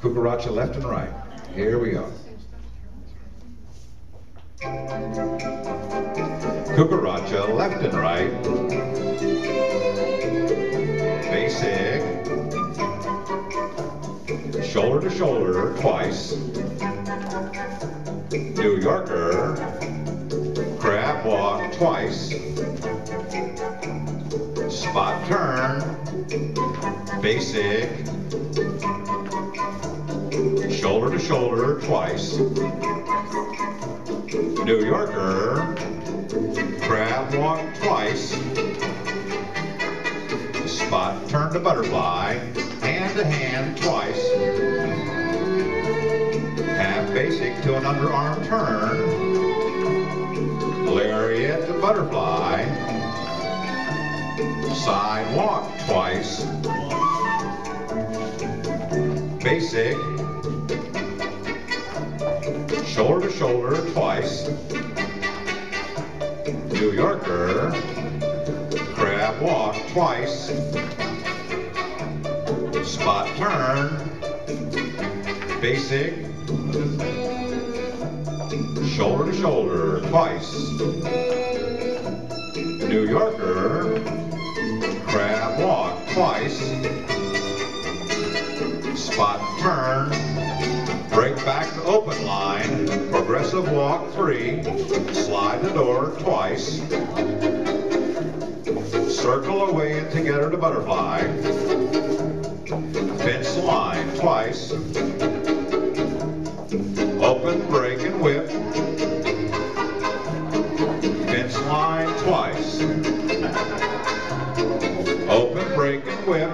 Cucaracha left and right. Here we go. Cucaracha left and right. Basic. Shoulder to shoulder twice. New Yorker. Crab walk twice. Spot turn. Basic. Shoulder twice. New Yorker. Crab walk twice. Spot turn to butterfly. Hand to hand twice. Half basic to an underarm turn. Lariat to butterfly. Side walk twice. Basic. Shoulder to shoulder twice. New Yorker. Crab walk twice. Spot turn. Basic. Shoulder to shoulder twice. New Yorker. Crab walk twice. Spot turn. Break back to open line. Progressive walk three. Slide the door twice. Circle away and together to butterfly. Fence line twice. Open, break, and whip. Fence line twice. Open, break, and whip.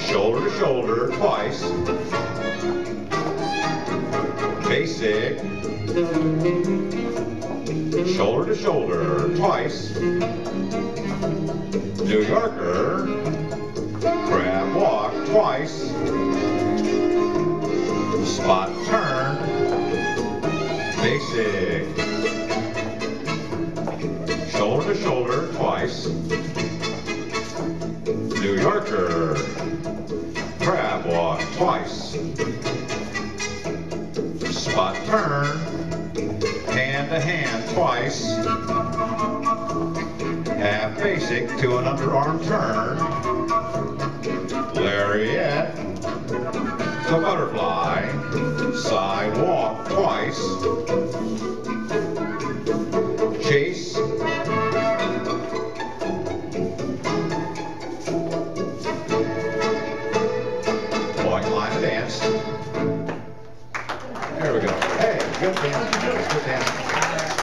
Shoulder to shoulder twice. Basic. Shoulder to shoulder twice. New Yorker. Crab walk twice. Spot turn. Basic. Shoulder to shoulder twice. New Yorker. Crab walk twice. Spot turn. Hand to hand twice. Half basic to an underarm turn. Lariat to butterfly. Side walk twice. Chase. Point line dance. There we go. Hey,